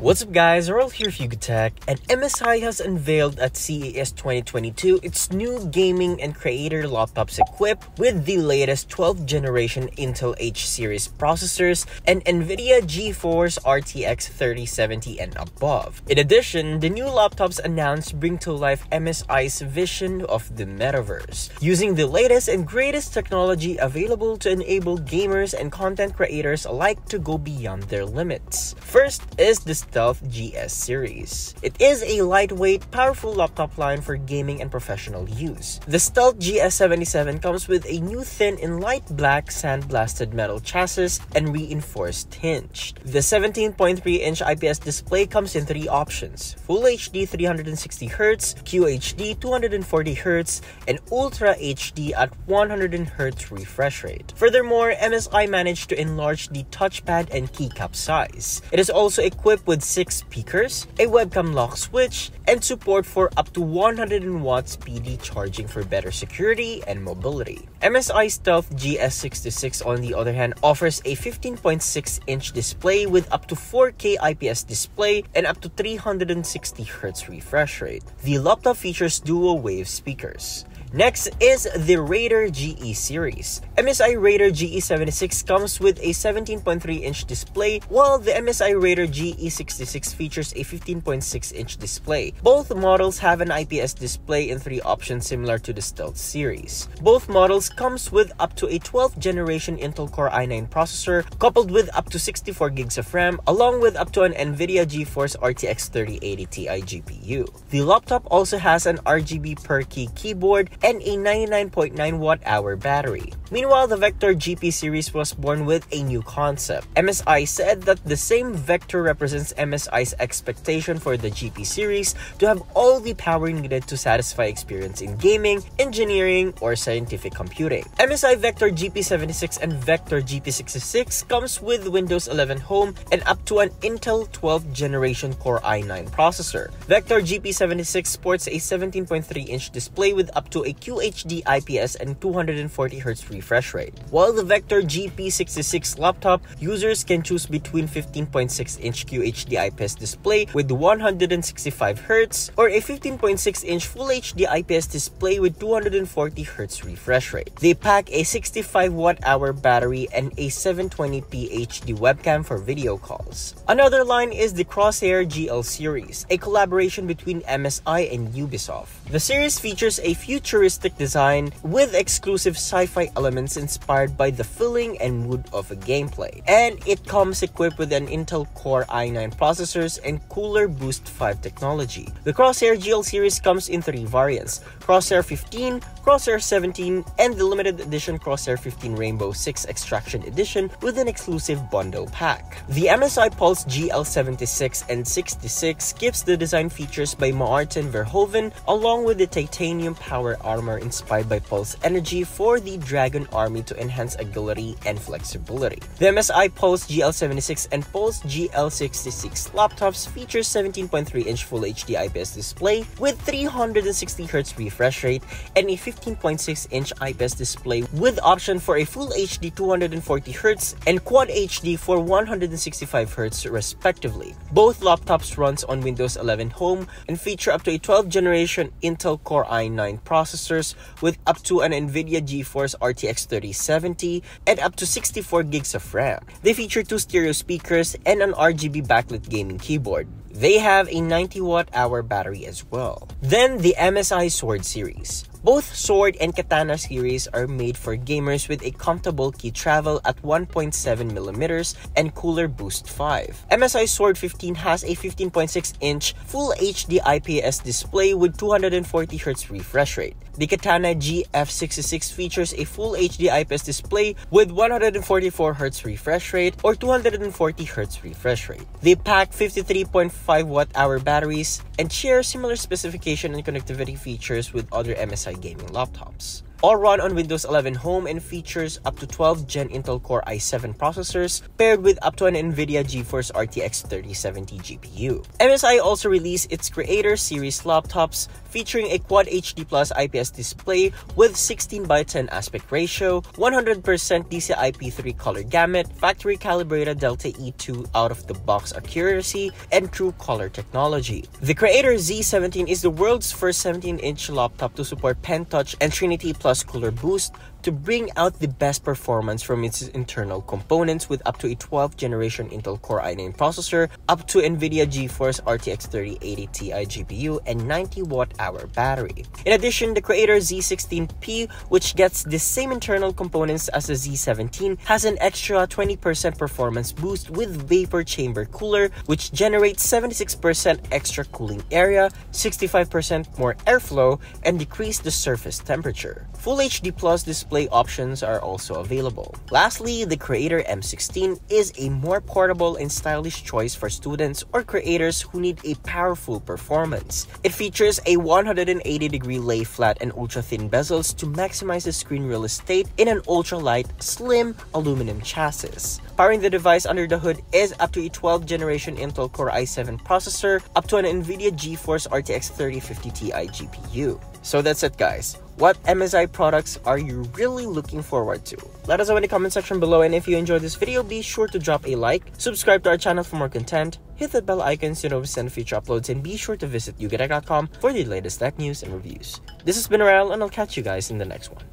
What's up guys, Earl here for Tech, and MSI has unveiled at CES 2022 its new gaming and creator laptops equipped with the latest 12th generation Intel H series processors and NVIDIA GeForce RTX 3070 and above. In addition, the new laptops announced bring to life MSI's vision of the metaverse, using the latest and greatest technology available to enable gamers and content creators alike to go beyond their limits. First is the Stealth GS series. It is a lightweight, powerful laptop line for gaming and professional use. The Stealth GS77 comes with a new thin and light black sandblasted metal chassis and reinforced hinge. The 17.3-inch IPS display comes in three options: Full HD 360Hz, QHD 240Hz, and Ultra HD at 100Hz refresh rate. Furthermore, MSI managed to enlarge the touchpad and keycap size. It is also equipped with with 6 speakers, a webcam lock switch, and support for up to 100 watt speedy charging for better security and mobility. MSI Stealth GS66 on the other hand offers a 15.6 inch display with up to 4K IPS display and up to 360 Hz refresh rate. The laptop features dual wave speakers. Next is the Raider GE series. MSI Raider GE76 comes with a 17.3-inch display, while the MSI Raider GE66 features a 15.6-inch display. Both models have an IPS display in three options similar to the Stealth series. Both models comes with up to a 12th generation Intel Core i9 processor, coupled with up to 64 gigs of RAM, along with up to an NVIDIA GeForce RTX 3080 Ti GPU. The laptop also has an RGB per key keyboard and a 99.9 watt hour battery. Meanwhile, the Vector GP series was born with a new concept. MSI said that the same Vector represents MSI's expectation for the GP series to have all the power needed to satisfy experience in gaming, engineering, or scientific computing. MSI Vector GP76 and Vector GP66 comes with Windows 11 Home and up to an Intel 12th generation Core i9 processor. Vector GP76 sports a 17.3-inch display with up to a QHD IPS and 240Hz refresh rate. While the Vector GP66 laptop, users can choose between 15.6-inch QHD IPS display with 165Hz or a 15.6-inch Full HD IPS display with 240Hz refresh rate. They pack a 65 watt-hour battery and a 720p HD webcam for video calls. Another line is the Crosshair GL series, a collaboration between MSI and Ubisoft. The series features a future futuristic design with exclusive sci-fi elements inspired by the feeling and mood of a gameplay. And it comes equipped with an Intel Core i9 processors and Cooler Boost 5 technology. The Crosshair GL series comes in three variants, Crosshair 15, Crosshair 17, and the limited edition Crosshair 15 Rainbow 6 Extraction Edition with an exclusive bundle pack. The MSI Pulse GL76 and 66 gives the design features by Maarten Verhoeven along with the titanium power armor inspired by Pulse Energy for the Dragon Army to enhance agility and flexibility. The MSI Pulse GL76 and Pulse GL66 laptops feature 17.3-inch Full HD IPS display with 360Hz refresh rate and a 15.6-inch IPS display with option for a Full HD 240Hz and Quad HD for 165Hz respectively. Both laptops runs on Windows 11 Home and feature up to a 12th generation Intel Core i9 processor processors with up to an NVIDIA GeForce RTX 3070 and up to 64 gigs of RAM. They feature two stereo speakers and an RGB backlit gaming keyboard. They have a 90 watt hour battery as well. Then the MSI Sword series. Both Sword and Katana series are made for gamers with a comfortable key travel at 1.7mm and Cooler Boost 5. MSI Sword 15 has a 15.6-inch Full HD IPS display with 240Hz refresh rate. The Katana GF66 features a Full HD IPS display with 144Hz refresh rate or 240Hz refresh rate. They pack 53.5 watt-hour batteries and share similar specification and connectivity features with other MSI gaming laptops all run on Windows 11 Home and features up to 12 Gen Intel Core i7 processors paired with up to an NVIDIA GeForce RTX 3070 GPU. MSI also released its Creator series laptops featuring a Quad HD Plus IPS display with 16 by 10 aspect ratio, 100% DCI-P3 color gamut, factory calibrated Delta E2 out-of-the-box accuracy, and true color technology. The Creator Z17 is the world's first 17-inch laptop to support Pen Touch and Trinity Plus Cooler Boost to bring out the best performance from its internal components with up to a 12th generation Intel Core i9 processor, up to NVIDIA GeForce RTX 3080 Ti GPU, and 90 watt hour battery. In addition, the Creator Z16P, which gets the same internal components as the Z17, has an extra 20% performance boost with vapor chamber cooler, which generates 76% extra cooling area, 65% more airflow, and decrease the surface temperature. Full HD Plus display options are also available. Lastly, the Creator M16 is a more portable and stylish choice for students or creators who need a powerful performance. It features a 180 degree lay flat and ultra thin bezels to maximize the screen real estate in an ultra light, slim aluminum chassis. Powering the device under the hood is up to a 12th generation Intel Core i7 processor, up to an NVIDIA GeForce RTX 3050 Ti GPU. So that's it guys. What MSI products are you really looking forward to? Let us know in the comment section below and if you enjoyed this video, be sure to drop a like, subscribe to our channel for more content, hit that bell icon so you know we send future uploads, and be sure to visit yugatech.com for the latest tech news and reviews. This has been Rael and I'll catch you guys in the next one.